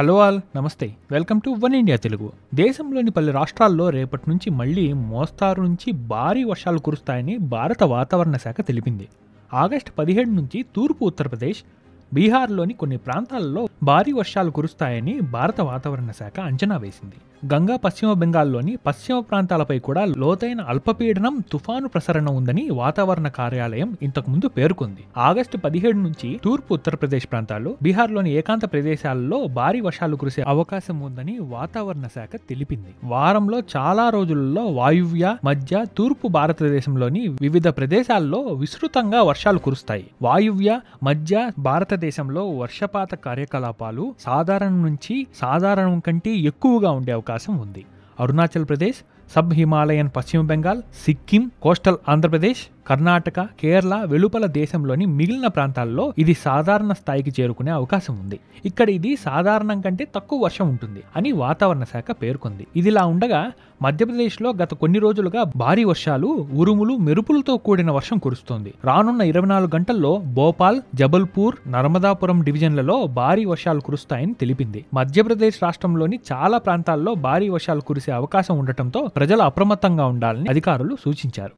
Hello all నమస్తే. Welcome to One India Telugu. దేశంలోని పలు రాష్ట్రాల్లో రేపటి నుంచి మళ్ళీ మోస్తారు నుంచి భారీ వర్షాలు కురుస్తాయని భారత వాతావరణ శాఖ తెలిపింది. ఆగస్టు పదిహేడు నుంచి తూర్పు ఉత్తరప్రదేశ్ బీహార్లోని కొన్ని ప్రాంతాల్లో భారీ వర్షాలు కురుస్తాయని భారత వాతావరణ శాఖ అంచనా వేసింది. గంగా పశ్చిమ బెంగాల్లోని పశ్చిమ ప్రాంతాలపై కూడా లోతైన అల్పపీడనం తుఫాను ప్రసరణ ఉందని వాతావరణ కార్యాలయం ఇంతకుముందు పేర్కొంది. ఆగస్టు పదిహేడు నుంచి తూర్పు ఉత్తరప్రదేశ్ ప్రాంతాలు బీహార్లోని ఏకాంత ప్రదేశాల్లో భారీ వర్షాలు కురిసే అవకాశం ఉందని వాతావరణ శాఖ తెలిపింది. వారంలో చాలా రోజులలో వాయువ్య మధ్య తూర్పు భారతదేశంలోని వివిధ ప్రదేశాల్లో విస్తృతంగా వర్షాలు కురుస్తాయి. వాయువ్య మధ్య భారత భారతదేశంలో వర్షపాత కార్యకలాపాలు సాధారణం నుంచి సాధారణం కంటే ఎక్కువగా ఉండే అవకాశం ఉంది. Arunachal Pradesh sub Himalayan Paschim Bengal Sikkim coastal Andhra Pradesh Karnataka Kerala వెలుపల దేశంలోని మిగిలిన ప్రాంతాల్లో ఇది సాధారణ స్థాయికి చేరుకునే అవకాశం ఉంది. ఇక్కడ ఇది సాధారణం కంటే తక్కువ వర్షం ఉంటుంది అని వాతావరణ శాఖ పేర్కొంది. ఇదిలా ఉండగా మధ్యప్రదేశ్లో గత కొన్ని రోజులుగా భారీ వర్షాలు ఉరుములు మెరుపులతో కూడిన వర్షం కురుస్తోంది. రానున్న ఇరవై నాలుగు గంటల్లో భోపాల్ జబల్పూర్ నర్మదాపురం డివిజన్లలో భారీ వర్షాలు కురుస్తాయని తెలిపింది. మధ్యప్రదేశ్ రాష్ట్రంలోని చాలా ప్రాంతాల్లో భారీ వర్షాలు కురిసే అవకాశం ఉండటంతో ప్రజలు అప్రమత్తంగా ఉండాలని అధికారులు సూచించారు.